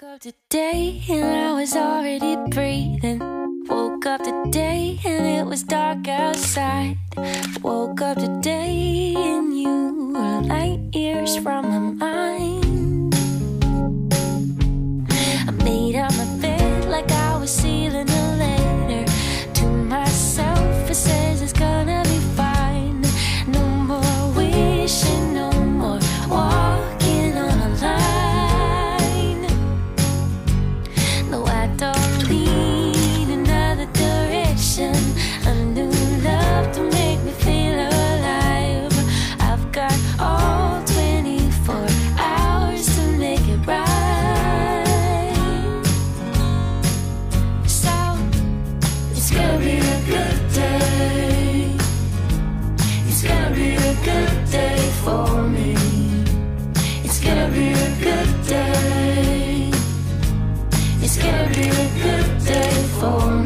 Woke up today and I was already breathing. Woke up today and it was dark outside. Woke up today and you were light years from my. good day for me. It's gonna be a good day. It's gonna be a good day for me.